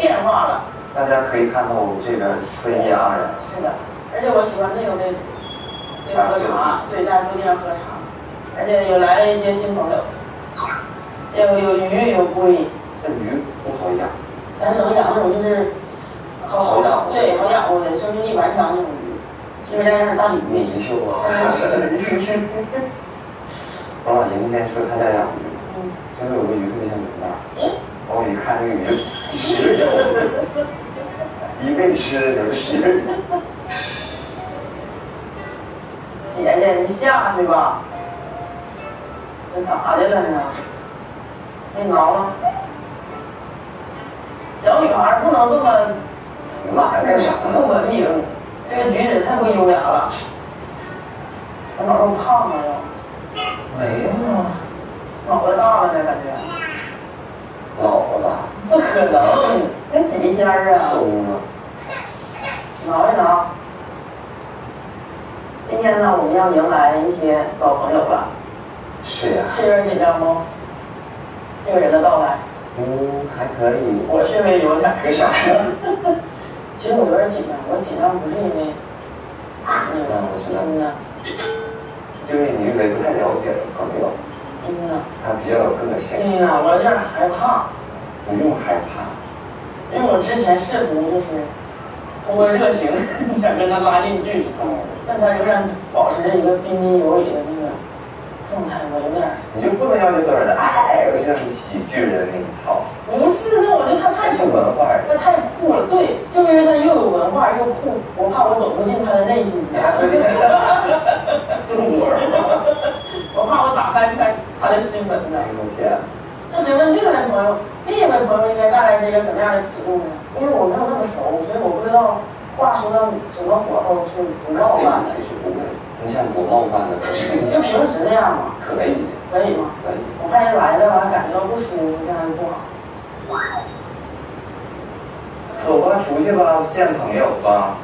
变化了。大家可以看到我们这边春意盎然。是的，而且我喜欢那个那个那个喝茶，最在附近喝茶，而且又来了一些新朋友，有有鱼有龟，那鱼不好养，咱只能养那种就是好好养，对，好养活的，生命力顽强那种鱼，因为在那儿大鲤鱼也米行。秀啊。但是我姥爷那天说他家养鱼，嗯，真的有个鱼特别像我一看那个鱼就十条，一喂吃有十。姐姐你下去吧，这咋的了呢？没挠吗？小女孩不能这么你骂他干啥不呢？文明，这个举止太不优雅了。我脑肉胖了又，没有啊，脑袋大了呢，感觉。老了，不可能，那几天儿啊？松了。挠一挠。今天呢，我们要迎来一些老朋友了，是呀，是有点紧张不？这个人的到来，嗯，还可以。我稍微有点儿。为啥呀？其实我有点紧张，我紧张不是因为那个，嗯我知道嗯呐，因为你以为不太了解的朋友，嗯呐，他比较有个性，嗯呐，我有点害怕，不用害怕。因为我之前试图就是通过热情 想跟他拉近距离，但他仍然保持着一个彬彬有礼的那个状态，我有点儿。你就不能要求所有人的哎，我像是喜剧人那一套，不是，那我觉得他太太是文化人。他太酷了，对，就因为他又有文化又酷，我怕我走不进他的内心，你还会这么多人吗？我怕我打开不开他的新闻呢！那请问这位朋友，另一位朋友应该大概是一个什么样的尺度呢？因为我没有那么熟，所以我不知道话说到什么火候是不冒犯的其。实不会，你像不冒犯的，不是你就平时那样嘛，可以，可以吗？可以。我怕人来了完感觉到不舒服，这样就不好。走吧，出去吧，见朋友吧。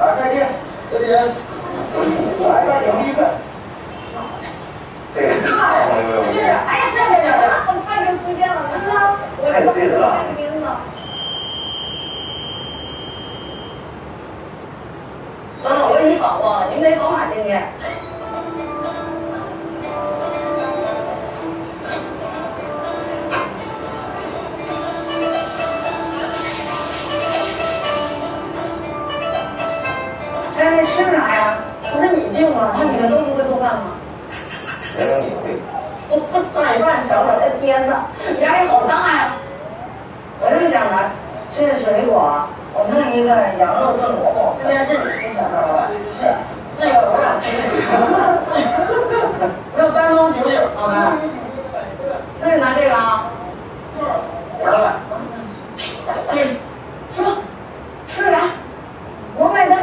来，再见。再见。来吧，有意思。这个哎呀，这这这。很快就出现了，真的，我太对了。晕了。等等，我给你扫了，你没扫码今天。大米饭小我的天呐，压力好大呀！我这么想的吃水果，我弄一个羊肉炖萝卜。今天是你出钱吗，老板。是，那个我想吃那个，没有丹东九九。老板，那就拿这个啊。杨老板，嗯，吃吧，吃啥？我买单。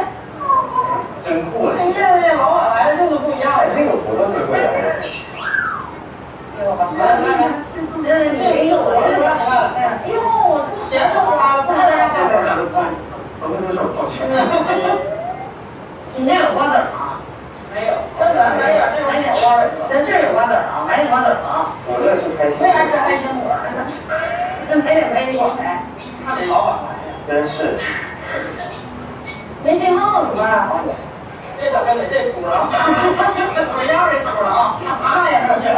真酷哎呀，那老板来了就是不一样。哎，那个葡萄最贵了。给我吧。来来来，嗯，这没有我我这让你看了，哎呀，哎呦，我钱都花了，不能让大他家都掏，掏不出手掏钱。你那有瓜子儿吗？没有，那咱买点这种好瓜子吧。咱这儿有瓜子儿啊，买点瓜子儿啊。我这是开心为。啥吃开心果？那买点买点爽呗。看这老板来呀，真是，没信号怎么办？这可跟你这出了，不一样这出了啊，那也能行。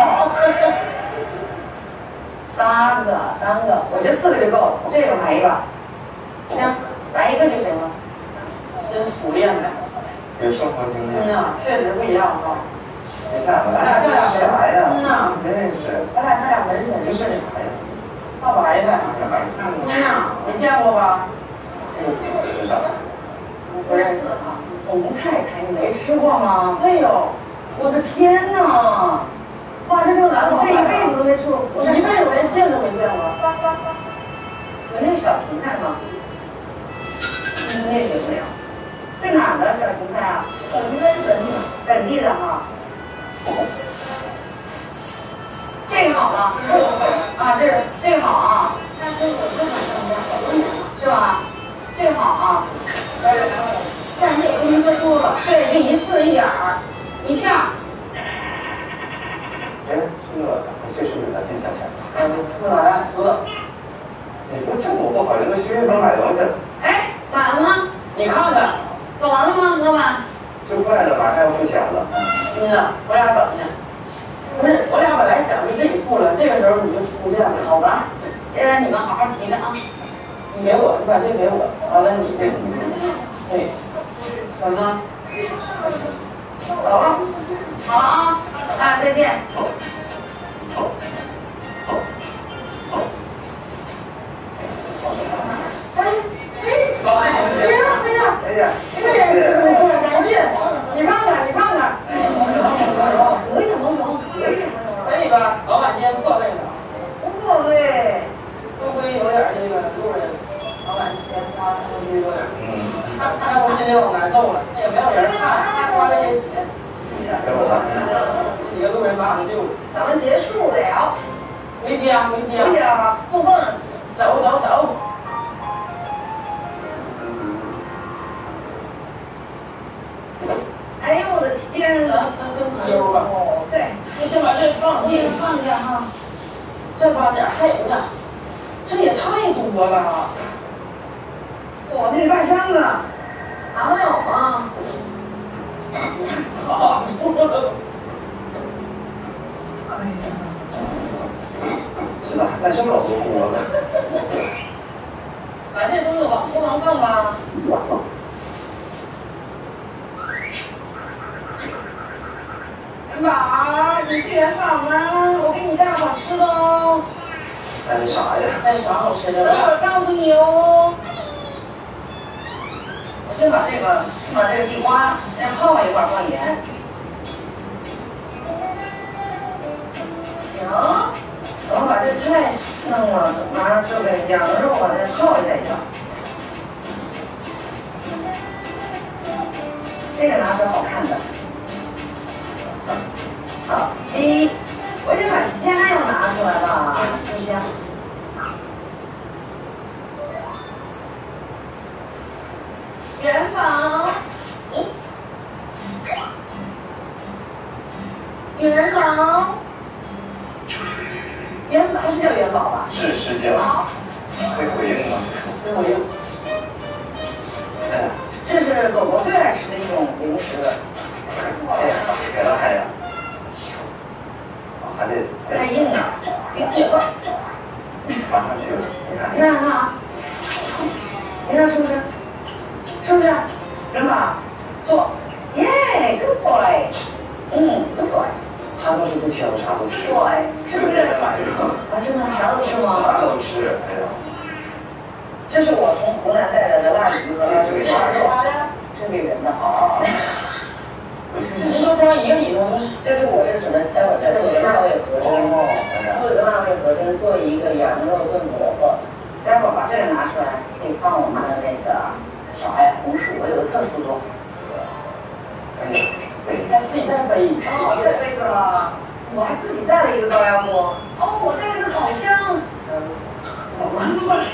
三个，三个，我这四个就够了。这个买一把。行，来一个就行熟练呗。有生活经验。嗯呐，确实不一样哈。你想咱俩像俩啥呀？嗯呐真是。咱俩像俩门神这似的，是啥呀？大白菜。小白菜？嗯呐，没见过吧？这个籽是啥？不认识啊。红菜苔你没吃过吗？没有，我的天哪！哇，这是个男的，这一辈子都没吃过我一辈子连见都没见过。有那个小芹菜吗？嗯，那个没有。这哪儿的小芹菜啊？本地是本地的，本地的哈。这个好吗？啊，这是这个好啊，但是我这款上家好多年了，是吧？这个好啊。但是也不能喝多了。对，就一次一点儿，一片儿。哎，这个这是你的，自己想想。嗯，这玩意儿死了。你不这么不好，人家学院能买东西，哎，买了吗？你看看，搞完了吗，老板？就快了，马上要付钱了。妮娜，我俩等呢。不是，我俩本来想着自己付了，这个时候你就出现了。好吧，现在你们好好提着啊。你给我，你把这给我，完了你对，对，什么？走了，好了啊，哎，再见。哎哎，哎呀哎呀，哎呀，这也是顾客，感谢。你看看，你看看，可以吗？王可以吗？可以吧？老板今天破费了，不过位，会不会有点这个路人？老板嫌花太多有点，嗯，那我心里老难受了。也没有人看，还花这些钱，给我吧。这几个路人把我们救了。咱们结束了，回家，回回家，家复凤。走走走。哎呦我的天咱呐！分分几优吧。哦，对，你先把这放地，放下哈。再扒点，还有呢，这也太多了。哇，那个大箱子，哪能有啊？好多了。哎呀，是吧？带这么老多锅了。把这东西往厨房放吧。元宝，你是元宝吗？我给你带好吃的哦，带的啥呀？还有啥好吃的？等会儿告诉你哦。我先把这个，花，再泡一会儿，放盐。行，然后把这菜弄了，完了这个羊肉我再泡一下一下。这个拿出来好看的。好，一，我得把虾要拿出来吧，行不行。元宝，元宝，元宝是叫元宝吧？是是这样。好，会回应吗？会回应。哎，这是狗狗最爱吃的一种零食。哎呀，给了还呀。还得再太硬了，马上去，你看你。看看啊，你看是不是？是不是？元宝，坐，耶，good boy，嗯，good boy，他倒是不挑，啥都吃。对，是不是？啊，真的啥都吃吗？啥都吃。哎呀，这是我从湖南带来的腊鱼和这是给羊肉？这是给人的。这这都装一个里头，就是。这是我这准备待会儿再做个辣味合针，哦，哎，做一个辣味合针，做一个羊肉炖萝卜。待会儿把这个拿出来，可以放我们的那个啥呀红薯，我有个特殊做法。哎呀，自己带杯。哦，带杯子了，我还自己带了一个高压锅。哦，我带了个烤箱。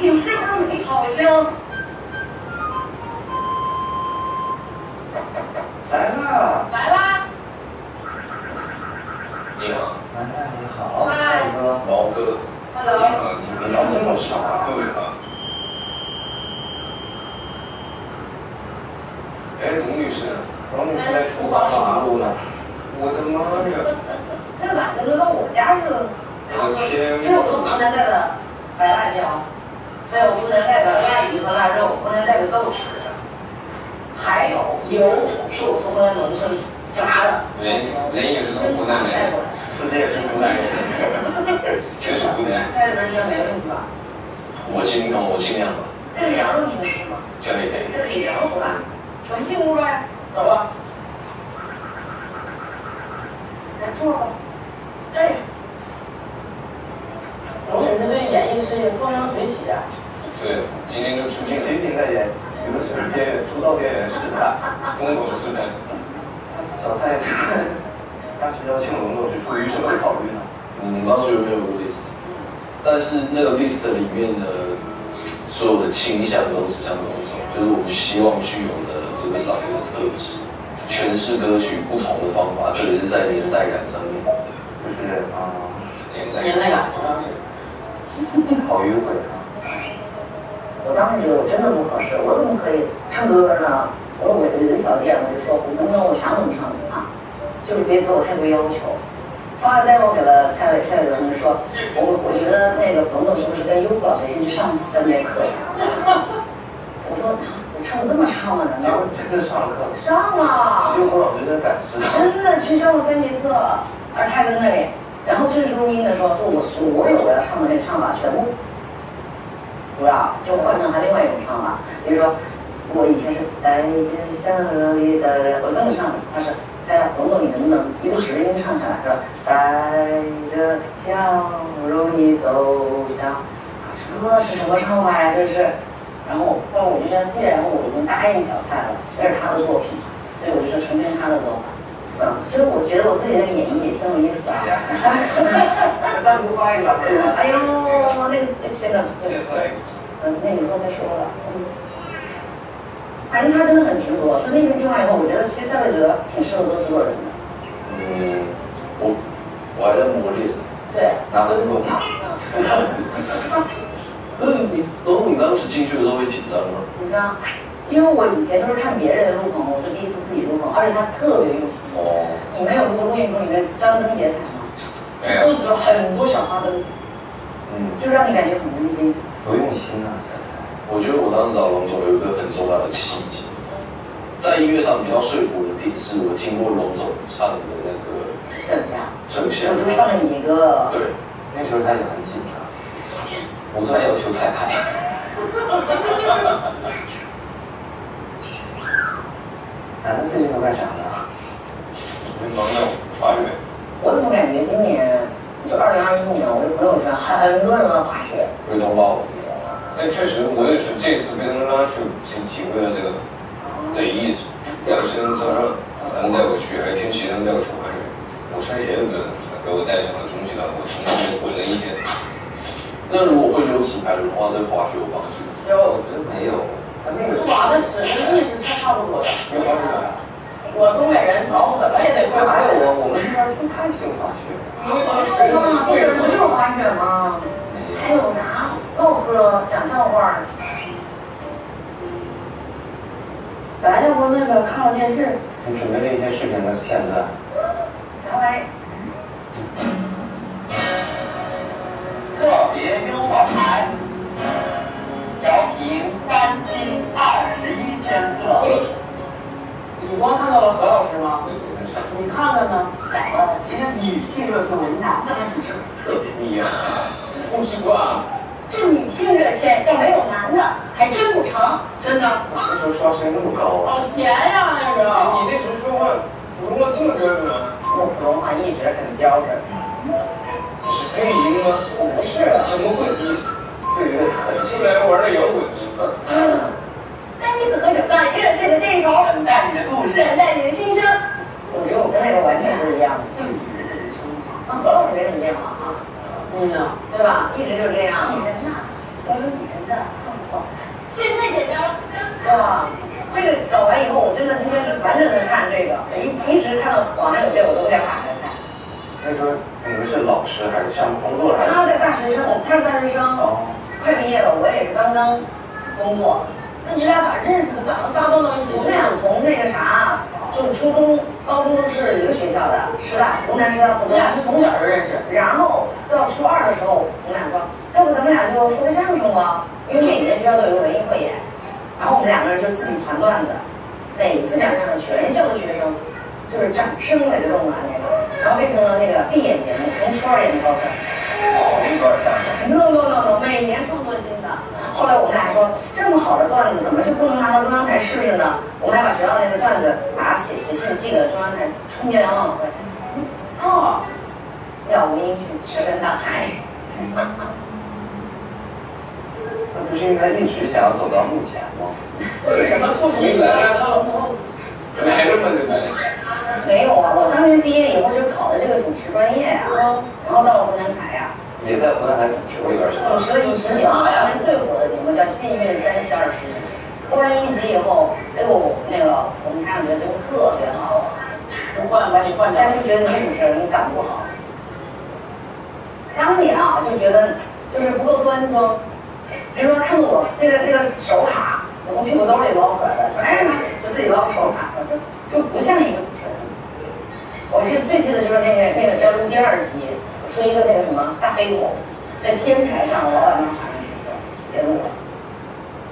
你们这不是没烤箱？来了。来啦！你好，来了，你好，帅哥。毛哥。Hello。你聊这么少啊？各位好。哎，龙女士，王女士在厨房忙碌呢。我的妈呀！这咋跟那到我家似的？我的天这是我从湖南带的白辣椒，还有湖南带的腊鱼和腊肉，湖南带的豆豉，还有油是我从湖南农村炸的，人人也是从湖南来的，带过来。自己也是湖南人。全是湖南。菜呢应该没问题吧？我尽量，我尽量吧。这是羊肉你能吃吗？可以可以。这是羊肉吧？我们进屋呗。走吧。来坐吧。哎呀，龙女是对演艺事业风生水起啊。对，今天就出镜了，仅仅在演有的是边缘出道边缘试探。风口试探。小蔡当时邀请龙总是出于什么考虑呢？嗯，当时没有个 list，但是那个 list 里面的所有的倾向都指向龙总，就是我们希望去有的这个嗓音的特质，诠释歌曲不同的方法，特别是在年代感上面。就是啊，年代年代感主要是。好迂回啊。我当时觉得我真的不合适，我怎么可以唱歌呢？我说我有一个条件，我就说五分钟我想怎么唱怎么唱，就是别给我太多要求。发了 demo 给了蔡伟，蔡伟他们说，我我觉得那个彭总是不是跟优酷老师先去上三节课？我说我唱的这么差吗？难道？真的上课了。上了。优酷老觉得感知。真的去上了三节课，而他在那里，然后正式录音的时候，说我所有我要唱的那个唱法全部不要，就换成他另外一种唱法，比如说我以前是带着笑里的，我这么唱的，他是。哎呀，彭总，你能不能一个直音唱下来？是吧？带着笑容你走向，这是什么唱法呀？这是。然后，后来我就觉得，既然我已经答应小蔡了，这是他的作品，所以我就说成全他的做法。嗯，其实我觉得我自己那个演绎也挺有意思的。单独发一个。哎呦，那个现在，嗯，那以后再说了。嗯。反正他真的很执着，说那天听完以后，我觉得其实蔡伟哲挺适合做制作人的。嗯，我我还在磨练。对。哪个做？嗯，你龙你当时进去的时候会紧张吗？紧张，因为我以前都是看别人的录棚，我是第一次自己录棚，而且他特别用心。哦。你没有录过录音棚里面张灯结彩吗？没有。都只有很多小花灯。嗯。就让你感觉很温馨。多用心啊！我觉得我当时找龙总有一个很重要的契机，在音乐上比较说服我的点是，我听过龙总唱的那个《盛夏》，盛夏，我就唱了一个。对，那时候他也很紧张，不算要求彩排。男的最近都干啥呢？没朋友滑雪。我怎么感觉今年就二零二一年，我的朋友圈很多人在滑雪。没通报。但确实，我也是这次被他们拉去，体体会了这个的意思。养生早上，他们带我去，还有天气他们带我去滑雪。我穿鞋都不知道怎么穿，给我带上了中级的，我从那边滚了一天。那如果会溜棋牌轮的话，对滑雪有帮助？有，我觉得没有。那个滑的使力是差差不多的。你滑雪呀？我东北人，着怎么也得会滑雪。我我们这边不太兴滑雪。为什么？东北人不就是滑雪吗？还有啥？唠嗑、讲笑话。咱要不那个看个电视？你准备了一些视频的片段。小伟。特别优华牌，调频三七二十一千赫。你光看到了何老师吗？你看看呢？今天女性热线为男的主持特别厉害，不习惯。这女性热线要没有男的，还真不成。真的？那时候刷新那么高啊！好甜呀，那个。你那时候说话普通话这么标准吗？我普通话一直很标准。你是配音吗？不是。怎么会？你对对很出来玩的摇滚是吧？嗯。但你怎么有在热线的这一头？等待你的故事，等待你的心声。我觉得我跟那个完全不一样。对你的人生。啊，何老师没怎么变化啊。嗯呐，对吧？一直就是这样。女人呐，要有女人的生活。现在简单了，对吧？这个搞完以后，我真的今天是完整的看这个，一一直看到网上有这个，我都不想打开看。那时候你们是老师还是上工作还是？他在大学生，他是大学生，快毕业了，我也是刚刚工作。那你俩咋认识的？咋能搭档到一起？我们俩从那个啥，就是初中、高中都是一个学校的，师大，湖南师大附中。你俩是从小就认识？然后到初二的时候，我们俩说，要不咱们俩就说个相声吧？因为每年学校都有个文艺汇演，然后我们两个人就自己传段子，每次讲相声，全校的学生就是掌声雷动啊那个，然后变成了那个闭眼节目，从初二演到高三。哦，一段相声。No no no no，每年创作新的。后来我们俩说，这么好的段子，怎么就不能拿到中央台试试呢？我们还把学校那个段子拿写写信寄给了中央台春节联欢晚会。哦，要无音讯，石沉大海。那不是应该一直想要走到目前吗？这是什么促使你来了？来了吗？这不是？没有啊，我当年毕业以后就考的这个主持专业啊，然后到了湖南台呀、也在湖南台主持过一段时间。主持了一十年，当年最火的节目叫《幸运三七二十一》，播完一集以后，哎呦，那个我们台长觉得就特别好，不换把你换掉但。是觉得女主持人感不好。当年啊，就觉得就是不够端庄。比如说看到我那个那个手卡，我从屁股兜里捞出来的，说哎妈，就自己捞个手卡，就不像一个主持人。我记得最记得就是那个那个要录第二集，说一个那个什么大背头，在天台上，老板娘喊上去说别录了。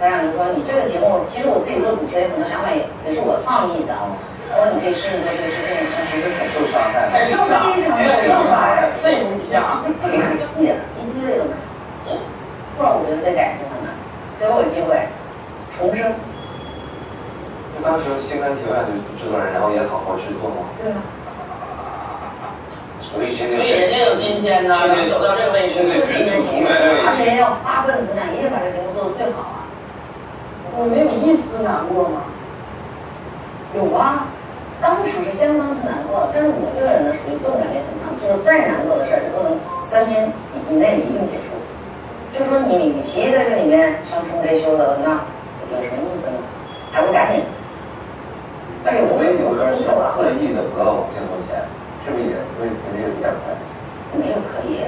导演就说你这个节目，其实我自己做主持人很多想法也也是我创意的，他说你可以试试做这个事情，但不是很受伤害。很受伤，非常很受伤受伤，泪如雨下。一点一滴泪都没有。不然我觉得得感谢他们，给我机会重生。就当时心甘情愿的制作人，然后也好好去做吗。对啊，所以现在所以人家有今天呢，能走到这个位置现，在卷土重来了。而且要八分姑娘，一定把这节目做得最好啊。我没有一丝难过吗？有啊，当场是相当之难过的，但是我这个人呢，属于钝感力很强，就是再难过的事儿，也不能三天以以内一定结束。就说你与其在这里面伤春悲秋的，那有什么意思呢？还不如赶紧。而且我们有我的是很受啊，刻意的不要往镜头前，是不是也会也有一点关系？没有可以。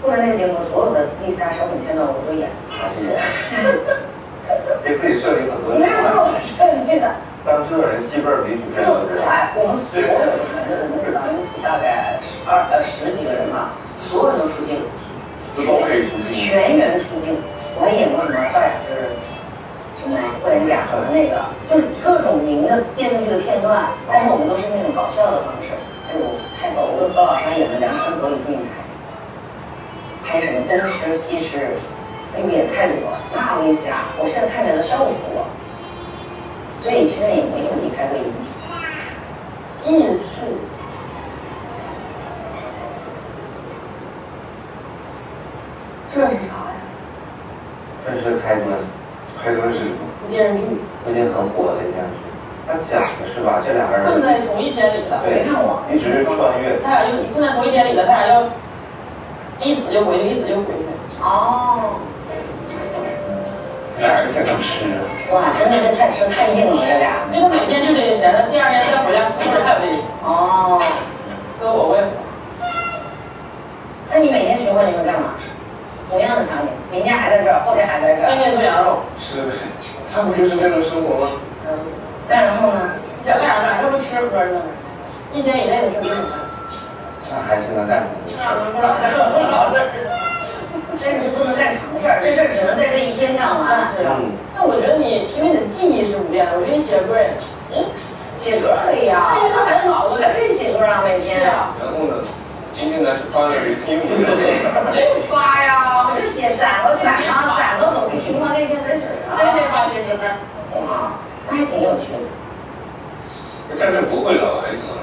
后来那个节目所有的第三小品片段我都演，还是演？给自己设立很多没有是我设计的。当制作人戏份儿比主持人多。哎，我们所有的团队，我们这导演组大概十二呃十几个人吧，所有人都出镜，就都可以出镜。全员出镜。我还演过什么赵雅芝，么霍元甲什么那个，就是各种名的电视剧的片段，但是我们都是那种搞笑的方式。哎呦，太逗！我跟何老师还演了《梁山伯与祝英台》，拍什么东施西施，哎呦演太多了，那危险啊！我现在看见都笑死我。所以现在也没有离开过影体。意识。这是啥呀？这是开端，开端是电视剧，最近很火的一件事。他讲的是吧？这两个人困在同一天里了。没看过。一直穿越。他俩就困在同一天里了，他俩要一死就回去，一死就回去。哦，俩人挺能吃的。哇，真的这菜吃太硬了，这俩。因为他每天就这些钱，他第二天再回来，或者还有这些钱。哦，搁我我也不。那你每天学会你会干嘛？同样的场景，明天还在这儿，后天还在这今儿。天做羊肉，是呗，他不就是这种生活吗？嗯那然后呢？想干啥干啥，这不吃喝呢？一天以内的事不能干。那还是能干挺多。那不老不老事儿。但是不能干长事儿，这事儿只能在这一天干完。是啊。那我觉得你，因为你的记忆是不变的，我觉得你写歌也，写歌可以啊，那个还是脑子里。我可以写歌啊，每天。然后呢，今天呢是发了一篇文章，没有发呀，我就写攒了攒了，攒到走出情况这一天为止啊。天天发这些事儿。哇，那还挺有趣的。但是不会老还挺好的。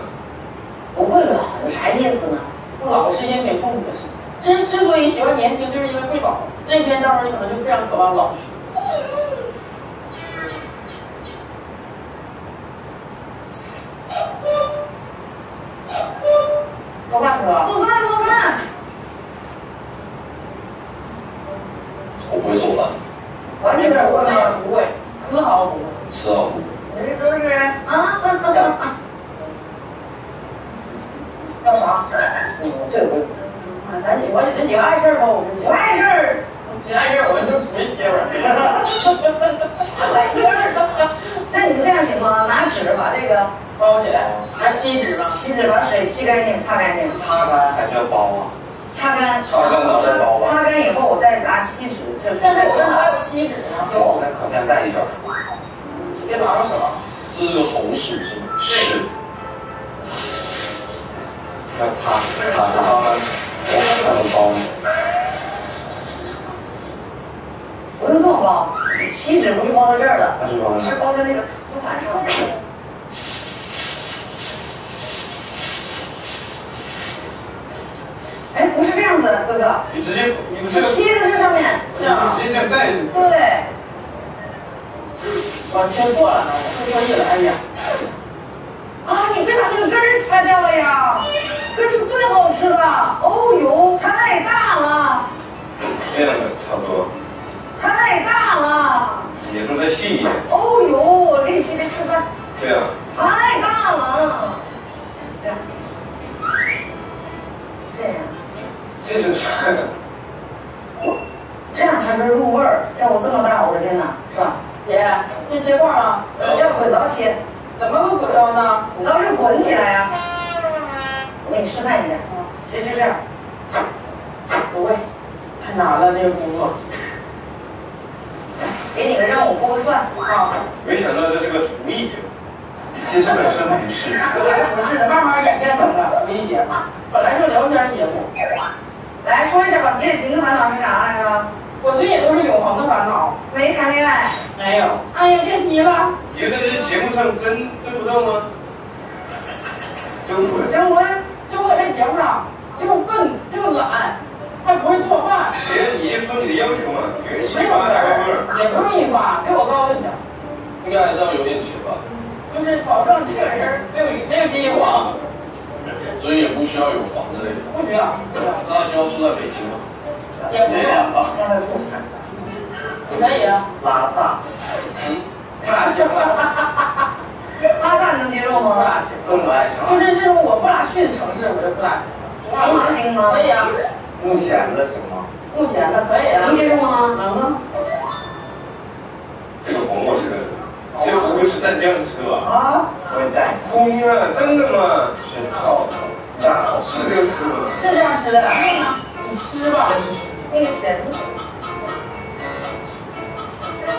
不会老有啥意思呢？不老是一件挺痛苦的事。之之所以喜欢年轻，就是因为会老。那天到时候你可能就非常渴望老去。做饭去了。做饭做饭，我不会做饭，完全不会。不会，丝毫不会。丝毫不会。你这都是啊，要啥？嗯，这个不用。啊，咱几我这几个碍事儿吧，我们几不个碍事儿，几个碍事儿，我们就属于歇会儿。碍事儿。那你们这样行吗？拿纸把这个包起来，拿锡纸吧。锡纸把水吸干净，擦干净，擦干还是要包啊？擦干，擦干然后再包吧擦干以后我再拿锡纸就去现在我这还有做。锡纸呢，我在烤箱带一张。别拿着手。这是个红薯是吗？是。要擦擦擦擦，干。我还能包吗？不用这么包，锡纸不是包在这儿的，是包？在那个托盘上。哎，不是这样子哥哥，你直接你这个你贴在这上面，这样直接带上。对，我贴错了，我贴错意了，哎呀，啊，你别把那个根儿拆掉了呀，根儿是最好吃的，哦呦，太大了，这样的差不多。太大了，你说这细一点，哦呦，我给你先别吃饭，这样。太大了，这样，这样。这是啥？这样才能入味儿。要我这么大，我的天哪，是吧？姐，这些块啊，要滚刀切，怎么个滚刀呢？你倒是滚起来呀、我给你示范一下，其实就这样，不会。太难了，这个工作给你个任务，剥个蒜。啊，没想到这是个厨艺节目。其实本身不是，不是的，慢慢演变成了厨艺节目，本来是聊天节目，来说一下吧，你的情的烦恼是啥来着？我最近都是永恒的烦恼。没谈恋爱，没有，哎呀，别提了，你在这节目上争争不到吗？真稳。征婚，就我在这节目上又笨又懒，还不会做饭，别人你就说你的要求嘛，别人一没有发大高个儿，也不用一发，比我高就行。应该还是要有点钱吧，就是保证这个人没有没有饥荒，所以也不需要有房之类的。不需要，那需要，住在北京吗？也不需要，让他住。可以啊，拉萨，不拉行了，拉萨。你能接受不吗？拉行。更不爱啥。就是这种我不拉去的城市，我就不拉行了。行吗？可以啊，目前的行吗？目前的可以啊能。接受吗？能啊。这个红我是个，这不会是蘸酱吃吧？啊，我也蘸一疯了，真的吗？吃烤的，炸好吃是这个吃吗？是这样吃的，你吃吧。那个钱，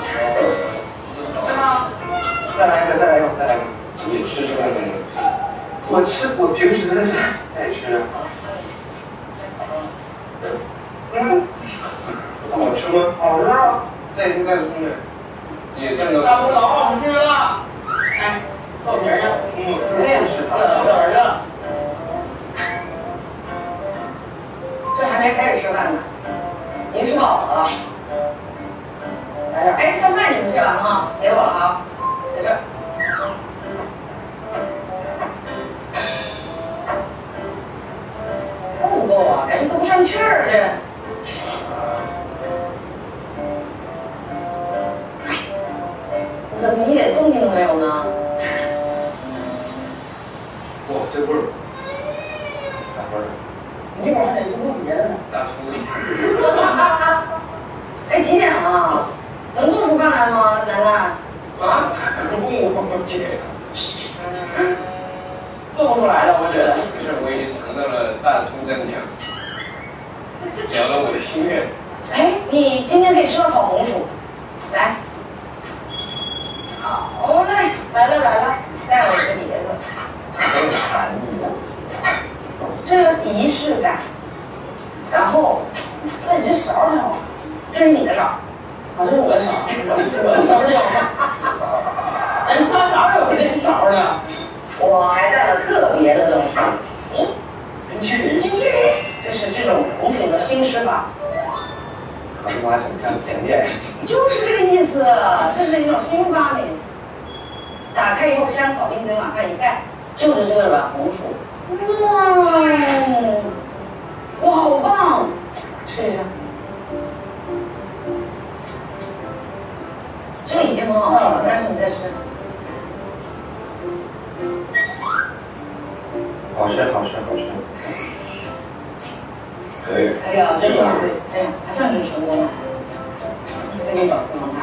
是吗？再来一个，再来一个，再来一个。你也吃吃看看。我吃，我平时真的是爱吃。嗯，好吃吗？好吃啊。再一个再冲的，也蘸着大厨老好吃了。哎，靠边儿呢？嗯，哎呀，吃它。热了，热了，热了。这还没开始吃饭呢，您吃饱了。哎，蒜饭你们切完了吗？给我了啊，在这儿。够不够啊？上气儿这。怎么一点动静都没有呢？哇，这味儿，大味儿。你一会儿还得去弄别的呢。大葱的。哎，几点了？能做出饭来吗，楠楠？啊？不，姐，做不出来了，我觉得。没事，我已经尝到了大葱蘸酱，了了我的心愿。哎，你今天可以吃到烤红薯，来。好嘞，来了来了，带我一个碟子，很有禅意啊。这有仪式感。然后，那你这勺儿挺好，这是你的勺，啊，这是我的勺儿，我的勺儿有吗？哎，他哪有这勺儿呢？我还带了特别的东西，冰淇淋。冰淇淋。就是这种红薯的新吃法，可能我还想像甜点。就是这个意思。这是一种新发明。打开以后，香草冰嘴往上一盖，就是这个软红薯。嗯，哇，好棒！试一下。这个已经很好吃了，但是你再吃。好吃，好吃，好吃。可以。哎呀，这个，哎呀，还算是成功了。给你搞私房菜。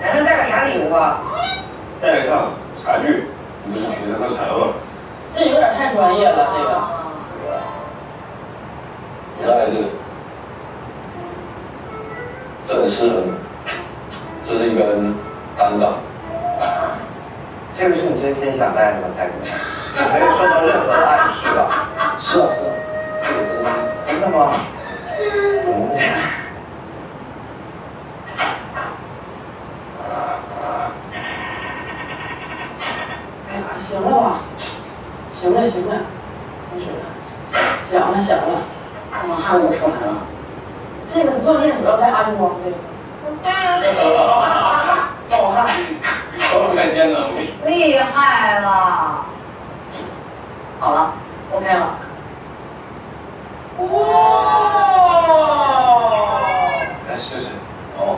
楠楠带了啥礼物啊？带了一套茶具，你不是平时喝茶吗？这有点太专业了，这个。你带来这个，这很适合你，这是一根单杠，这个是你真心想带的吗，才哥？你没有受到任何的暗示吧？是啊是啊，这个真心。真的吗？怎么这样？了行了，你说想了想了，看完汗都出来了。这个锻炼主要在安装这个，冒 汗。我看见能力。厉害了！好了，OK 了。哇！来试试。哦，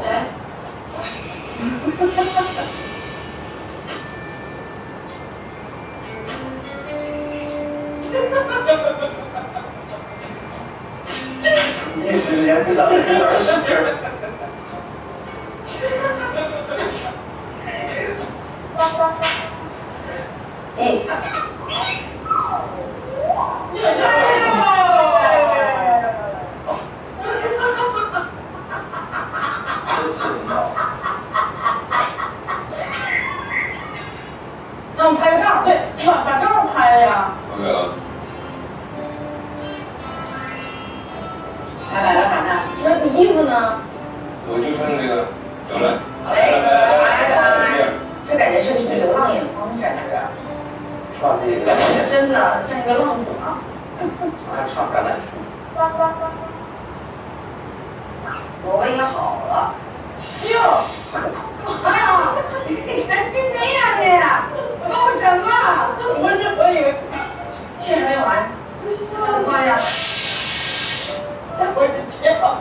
一时之间不知道跟哪儿使劲那我们拍个照，对，把把照拍了呀。拜拜了，楠楠。说你衣服呢？真的像一个浪子啊！还唱橄榄树。我们也好了。哟，妈呀，你神经病啊你！搞什么？我这我以为，气还没完，放下。这会是跳啊！我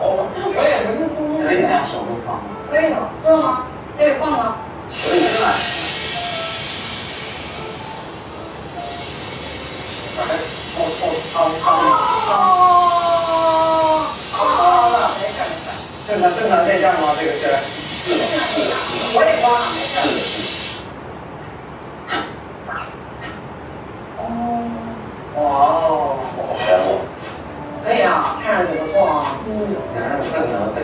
也不是故意可以这样手动放吗？可以吗？饿吗？那正常现象吗？这个是？是的，是的，是的，我也光了，没事。是的，是的。哇哦，好香哦。可以啊，看上去不错啊。男人不能得。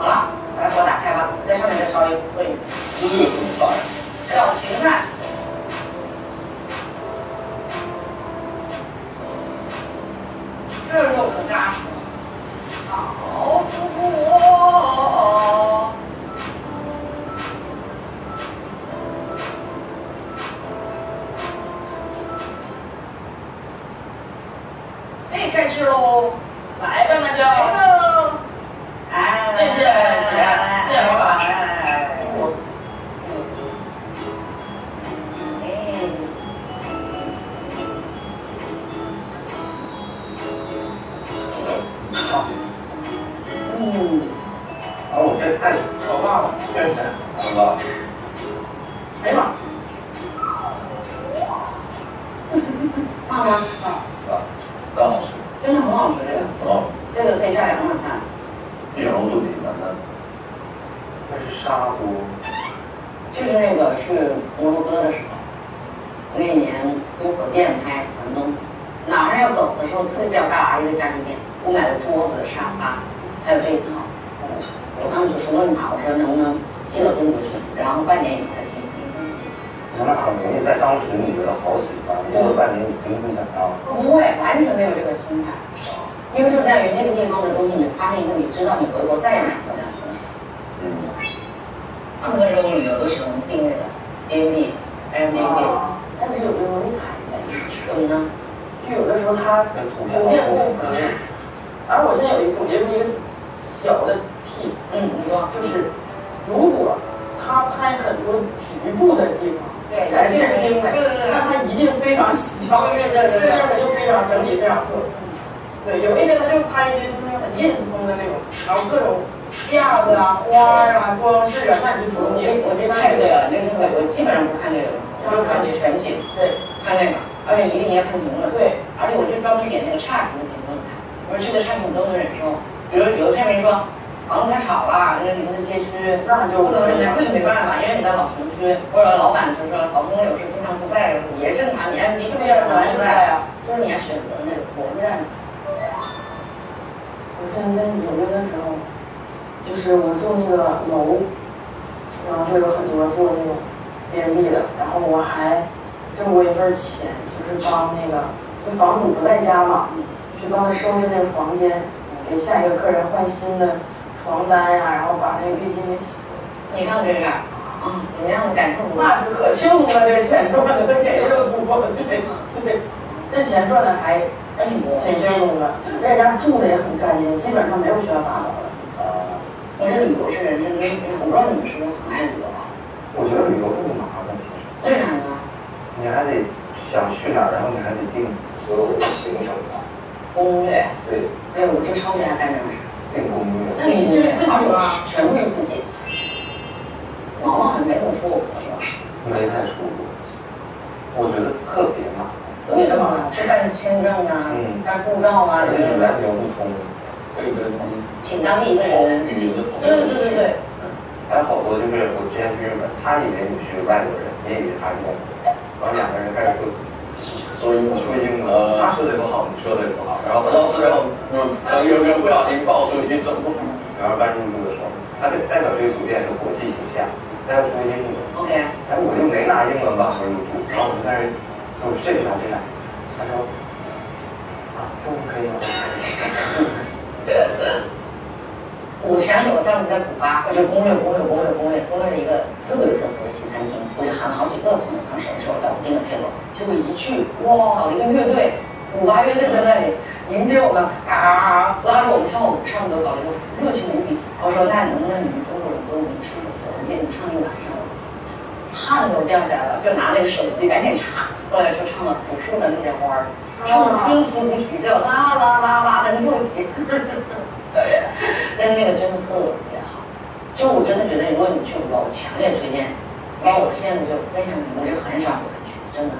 好了，把它给我打开吧，在上面再稍微炖一这是辣吗？辣，刚好吃。真的很好吃，哦，这个可以下两碗饭。羊肉炖皮蛮难。这是砂锅。就是那个去摩洛哥的时候，那年用火箭拍环东，马上要走的时候，特别叫大一个家具店，我买了桌子、沙发，还有这一套。我当时就说问他，我说能不能寄到中国去，然后半年以后。原来很容易在当时你觉得好喜欢，过了半年已经不想要了。不会，完全没有这个心态，因为就在于那个地方的东西，你发现以后，你知道你回国再也买不到那东西。嗯。那个时候旅游的时候订那个 Airbnb、Airbnb，但是有的容易踩雷，怎么呢？就有的时候它图片不符。而我现在有一个总结出一个小的 tip，嗯，你说。就是如果他拍很多局部的地方，展示精美，对对对那他一定非常小，对对对对对这样他就非常整体非常特。对，有一些他就拍一些就是很 ins 风的那种，然后各种架子啊、花儿啊、装饰啊，那你就不用念。我这太对了，那个特别，我基本上不看这个，就是看这全景，对看那个，而且一定要看评论。对，而且我就专门点那个差评的评论看，我说这个差评都能忍受。比如有的菜评说房子太吵了，那里面的街区那就不能忍耐，这是没办法，因为你在老城区，或者老板就说房东有时经常不在，也正常，你按比对呀，本来就在啊。就是你要选择那个国在。我之前在纽约的时候，就是我住那个楼，然后就有很多做那种 Airbnb 的，然后我还挣过一份钱，就是帮那个就房主不在家嘛，去帮他收拾那个房间，给下一个客人换新的床单呀、然后把那个浴巾给洗了。你看这是，啊，怎么样的感受？那是可轻松了，这个钱赚的，他给的又多，对对，这钱赚的还挺多。挺轻松的，人家住的也很干净，基本上没有需要打扫的。啊，我觉得旅游是人生中，我不知道你们是不是很爱旅游啊？我觉得旅游特别麻烦，其实为啥呢？你还得想去哪儿，然后你还得定所有的行程，攻略。对，哎，我这超级爱干这种事。定攻略。那你是自己吗？全部是自己。毛毛好像没怎么出过国是吧？没太出过，我觉得特别麻烦，为什么呢？是办签证啊，嗯办护照啊而且之类的。语言流不通，可以跟请当地一个人。对对对对。还有好多就是我之前去日本，他以为你是外国人，你也以为他是中国人，然后两个人开始说所以说英文，呃，他说的也不好，你说的也不好，然后然后最后有可能有个人不小心爆出一句中文，然后办入住的时候，他得代表这个酒店的国际形象，他要说英文，OK。哎，我就没拿英文办合入住，然后我就在那儿说这个啥这个啥，他说啊中文可以吗？我想起我上次在古巴，我就攻略攻略攻略攻略攻略了一个特别有特色的西餐厅，我就喊好几个朋友当时的时候带我订了 table，结果一去，哇，搞了一个乐队，古巴乐队在那里迎接我们，啊，拉着我们跳舞，唱歌搞了一个热情无比。我说那能不能你们中国人给我们唱首歌，我给你们唱一晚上吧。汗都掉下来了，就拿那个手机赶紧查，后来就唱了朴树的那些花儿，唱的心思不齐，就啦啦啦啦能奏起。但是那个真的特别好，就我真的觉得，如果你去古巴，我强烈推荐。包括我现在就非常，我就很少有人去，真的。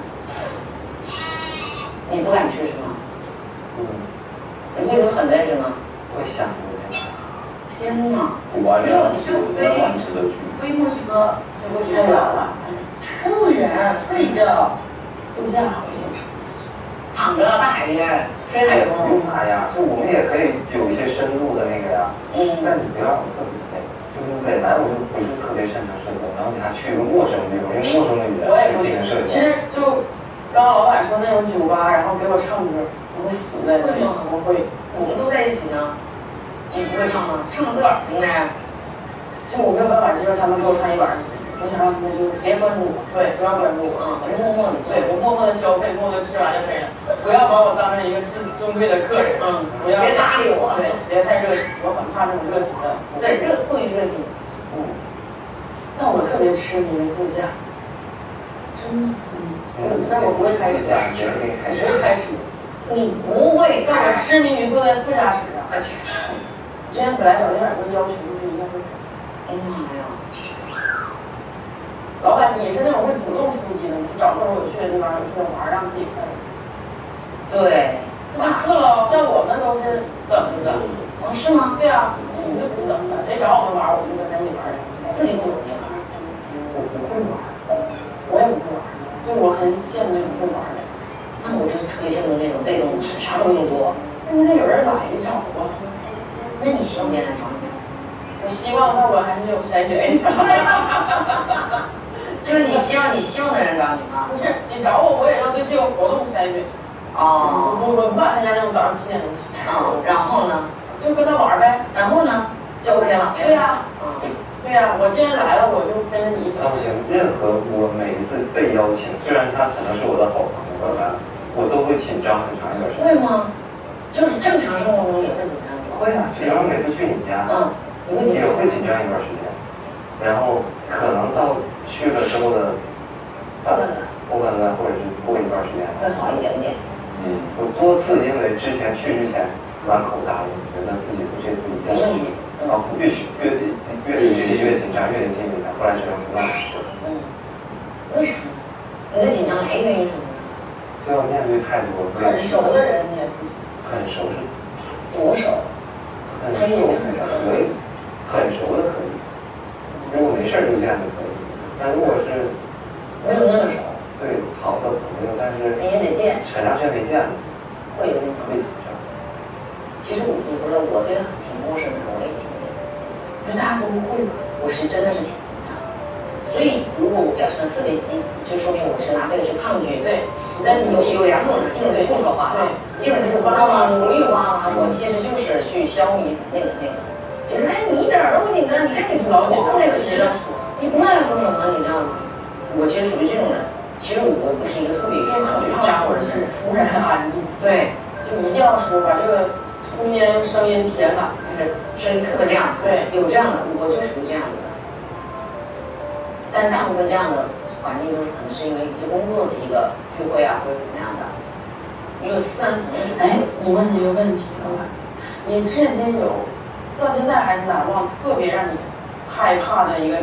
你不敢去是吗？嗯，你会觉得很累是吗？我想过这个，天哪！古巴那样子那蛮值得去。飞墨西哥飞过去太远了，不远，睡觉，度假好一点。躺着大海边，吹海不风。用那样，就我们也可以有一些深度的那个呀，嗯，但你不要特别累，就是本来我就不是特别擅长社交，然后你还去一个陌生的地方，用陌生的语言去我也不行进行社。交其，实就刚刚老板说那种酒吧，然后给我唱歌，我会死在那里。我会，我们都在一起呢，你不会唱吗？唱个歌儿行呗。就我没有办法接受他们给我唱一晚上，我想让他们就别关注我，对，不要关注我啊，我默默的。对我默默的消费，默默的吃完就可以了，不要把我当成一个至尊贵的客人，嗯，不要别搭理我。对，别太热情，我很怕这种热情的服务。对，热过于热情，嗯，但我特别痴迷于自驾，真的。嗯，但我不会开车你不会开车，你不会，但我痴迷于坐在副驾驶上。之前本来找另外一个要求就是一定会开车。哎呀妈呀！老板，你是那种会主动出击的，你去找各种有趣的地方、有趣的玩儿，让自己快乐。对，那就是了，但我们都是等着的。哦，是吗？对啊，我们就属于等着，谁找我们玩儿，我们就跟着一起玩。自己不容易玩。我不会玩儿，我也不会玩儿，就我很羡慕那种会玩儿的。那我就特别羡慕那种被动的，啥都不用做。那你得有人来找啊。那你希望别人来找你吗？我希望，但我还是有筛选一下。就是你希望你希望的人找你吗？不是，你找我，我也要对这个活动筛选。哦，我我不敢参加那种早上七点钟起，哦，然后呢？就跟他玩儿呗。然后呢？就 OK 了。对呀、嗯，对呀、我既然来了，我就跟着你一起那。不行，任何我每一次被邀请，虽然他可能是我的好朋友，对吧？我都会紧张很长一段时间。会吗？就是正常生活中也会紧张吗？会啊，比如说每次去你家，嗯，你会也会紧张一段时间，然后可能到去了之后的后半段后半段或者是过一段时间，会好一点点。嗯，我多次因为之前去之前满口答应，觉得自己这次一定要去，然后越去越越越越越紧张，越临近比赛，后来只能说那不去了，嗯，为啥呢？你的紧张来源于什么呢？就要面对太多不很熟的人也不行。很熟是多熟？很熟可以，很熟的可以，如果没事儿就见就可以，但如果是没有那么熟，对好的朋友，但是你也得见，很长时间没见了，会有点紧会紧张。其实我我不知道，我对挺陌生的人我也挺那个。因为大家都会嘛。我是真的是紧张，所以如果我表现的特别积极，就说明我是拿这个去抗拒。对，但有有两种人，一种是不说话，一种就是哇哇努力哇哇说，其实就是去消弭那个那个。别人说哎，你一点都不紧张，你看你多老紧张，那个，其实谁要说？你不爱说，什么你知道吗？我其实属于这种人，其实我不是一个特别因为很去扎我的人，是突然安静，对，就一定要说把这个空间声音填满。那个声音特别亮，对有这样的，我就属于这样的。但大部分这样的环境都是可能是因为一些工作的一个聚会啊，或者怎么样的。你有私人朋友是哎，我问你一个问题，老板，你至今有到现在还难忘特别让你害怕的一个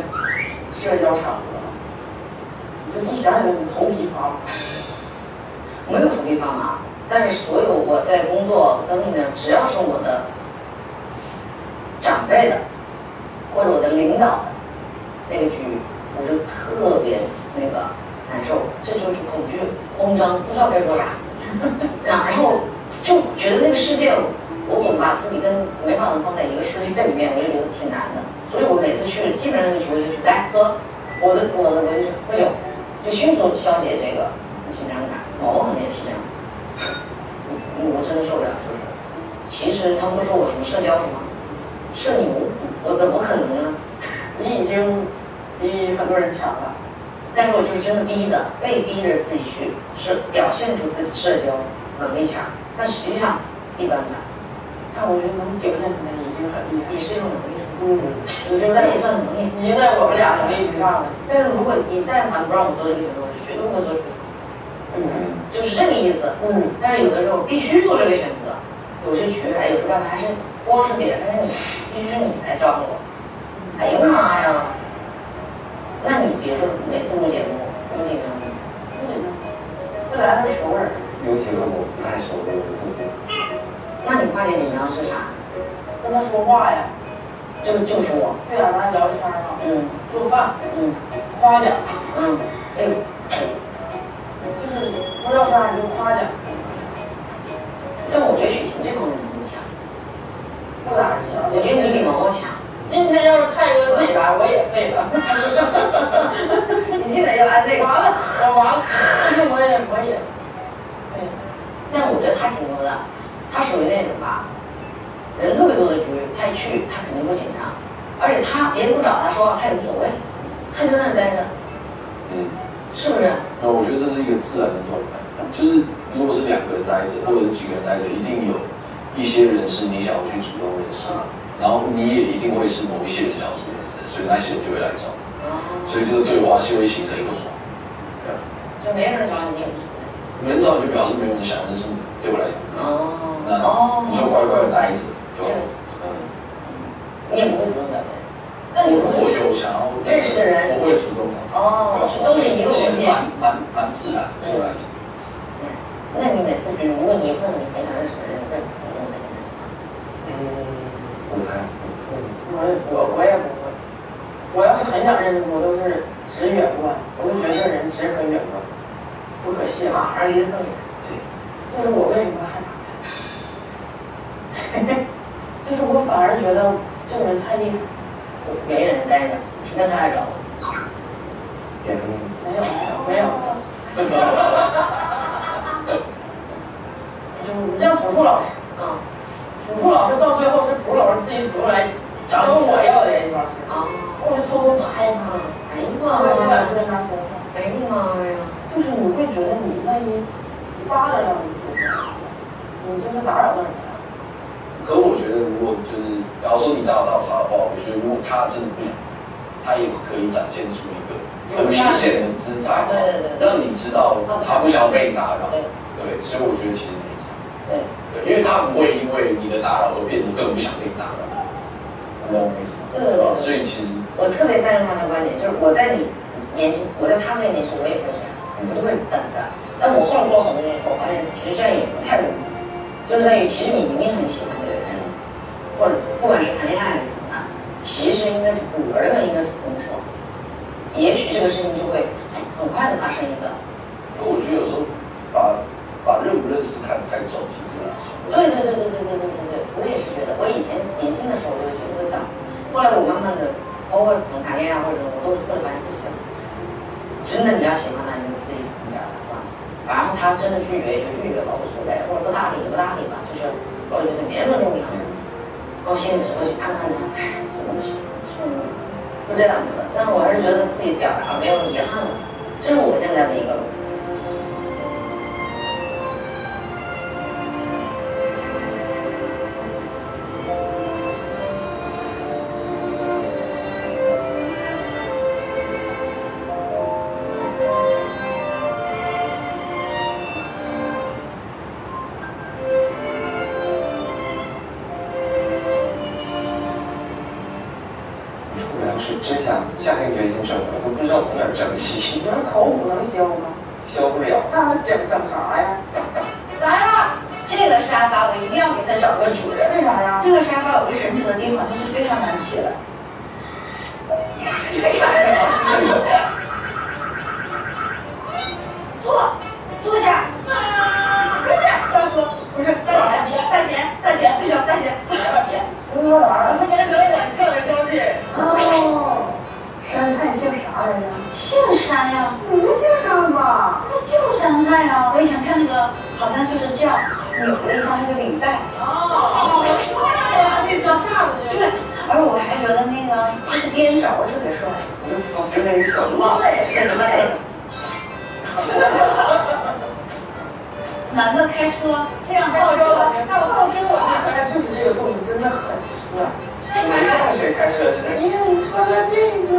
社交场合？你就一想想你头皮发麻。没有头皮发麻，但是所有我在工作当中，只要是我的长辈的，或者我的领导的那个局，我就特别那个难受，这就是恐惧、慌张，不知道该说啥。然后就觉得那个世界，我总把自己跟没法能放在一个世界里面，我就觉得挺难的。所以我每次去，基本上就去我就去来喝，我的我的我就是喝酒，就迅速消解这个紧张感。我肯定也是这样，我我真的受不了，就是。其实他们都说我什么社交什么社牛，我怎么可能呢？你已经比很多人强了。但是我就是真的逼的，被逼着自己去，是表现出自己社交能力强，但实际上一般般，但我觉得能表现出来已经很厉害。也是一种能力。嗯，那也算能力。已经在我们俩能力之上了。但是如果你但凡不让我做这个选择，我就绝对不会做这个，嗯就是这个意思。嗯，但是有的时候必须做这个选择，有些局还有时候办法还是光是别人，还是你必须是你来照顾我。哎呀妈呀！那你比如说每次录节目，你紧张吗？不紧张，未来是熟人，尤其是我不太熟的人不紧那你化解紧张是啥？跟他说话呀，就就说，对呀，咱俩聊天嘛，嗯做饭，嗯夸奖，嗯，哎呦，就是不知道说啥你就夸奖，但我觉得许晴这方面能力强，不咋强。我觉得你比毛毛强。今天要是蔡哥自己来，我也废了。你现在要按这个，完了，我完了，这个我也我也，对，但我觉得他挺牛的，他属于那种吧，人特别多的局，他一去他肯定不紧张，而且他别人不找他说话，他也无所谓，他就在那儿待着，嗯，是不是？那我觉得这是一个自然的状态，就是如果是两个人待着，或者是几个人待着，一定有一些人是你想要去主动认识的，然后你也一定会是某一些人想要主动认识，所以那些人就会来找。所以这个对话是会形成一个环。对。啊就没人找你也无所谓。没人找你就表示没有人想认识你，对我来讲，哦。那哦，你就乖乖的待着嗯，你也不会主动表白。那你我如果有想要认识的人我会主动找。哦，都是一个路线。蛮蛮蛮自然的，对我来讲。那你每次比，如果你碰到你很想认识的人，你会主动跟他认识吗？嗯，不太，我我我也不会，我要是很想认识，我都是只远观，我就觉得这人只可远观，不可亵玩。而离得更远。就是我为什么害怕猜？就是我反而觉得这个人太厉害，我远远的待着，让他来找我。变成没有没有没有，就是你像朴树老师，啊，朴树老师到最后是朴树老师自己主动来找我要联系方式，啊，我就偷偷拍他，嗯，哎呀妈呀，敢去跟他说话。哎呀妈呀，就是你会觉得你万一扒拉到你就是打扰到人家。可我觉得，如果就是，假如说你打扰到他的话，我觉得如果他真的不想，他也可以展现出一个很明显的姿态，对对对让你知道他不想要被你打扰。对对，所以我觉得其实没差。对，对，因为他不会因为你的打扰而变得更不想被你打扰。你懂我意思吗？对对对所以其实，我特别赞同他的观点，就是我在你年轻，我在他那个年纪，我也会这样，我就会等着。但我后来过很多年以后，我发现其实这样也不太容易，就是在于其实你明明很喜欢这个人，或者不管是谈恋爱还是什么的，其实应该是我认为应该主动说，也许这个事情就会很快的发生一个。我觉得有时候把把认不认识看太重是这样子。对对对对对对对对对，我也是觉得，我以前年轻的时候我就觉得会等，后来我慢慢的，包括从谈恋爱或者什么，我都后来发现不行，真的你要喜欢他，你就自己主动点儿算了，然后他真的拒绝也就拒绝吧，无所谓，或者不搭理就不搭理吧，就是我觉得没那么重要，然后心里只会去暗暗的，哎，真的不行，就，这样子的。但是我还是觉得自己表达没有遗憾了，这是我现在的一个真想下定决心整，我都不知道从哪儿整起，你这头骨能削吗？削不了。那整整啥呀？来了，这个沙发我一定要给它找个主人。为啥呀？这个沙发有个神奇的地方，就是非常难起来。这个沙发是这种。坐，坐下。啊，不是大哥，不是大姐，大姐，大姐，为什么大姐？大姐，你说哪儿我给来着？姓山呀，不姓山吧？那就是山菜呀。我以前看那个，好像就是叫扭了一下那个领带。哦，帅呀，这这下子就对，而我还觉得那个就是颠勺特别帅。我现在一小路，这也是什么嘞？男的开车这样倒车，那我倒车我去。哎，就是这个动作真的很帅。没像谁开车似的。哎呀，你穿了这个，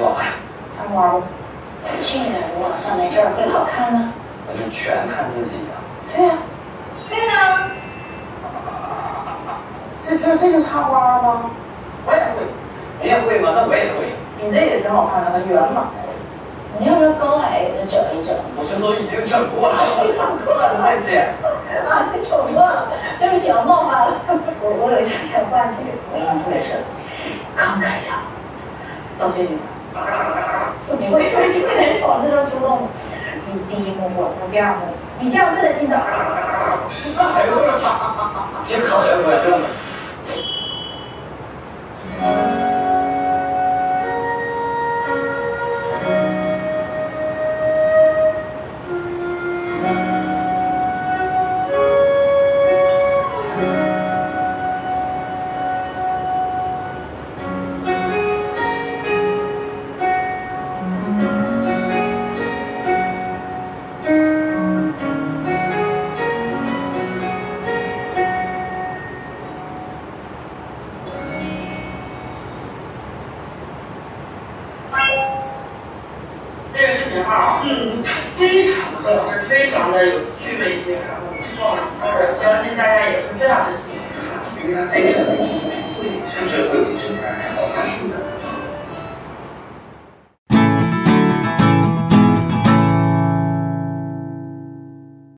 老，看花不？这个如果放在这儿会好看吗？那就全看自己的。对呀、对呢。这这这就插花了吗？我也会，你也会吗？那我也会。你这也挺好看的，很圆满。你要不要高矮给它整一整？我这都已经整过了，整过了再见。啊，你瞅错了，对不起，我冒犯了。我我有一次演话剧，我印象特别深，慷慨呀，到这里了，怎么会有这么点小事就出动？你第一幕我不，第二幕，你这样对得起的。先！考验观众的。